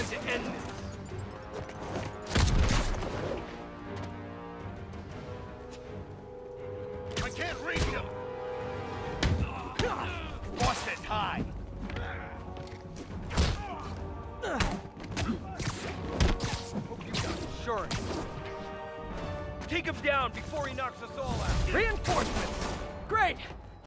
I can't reach him! Lost it high! Hope you got insurance. Take him down before he knocks us all out. Reinforcements!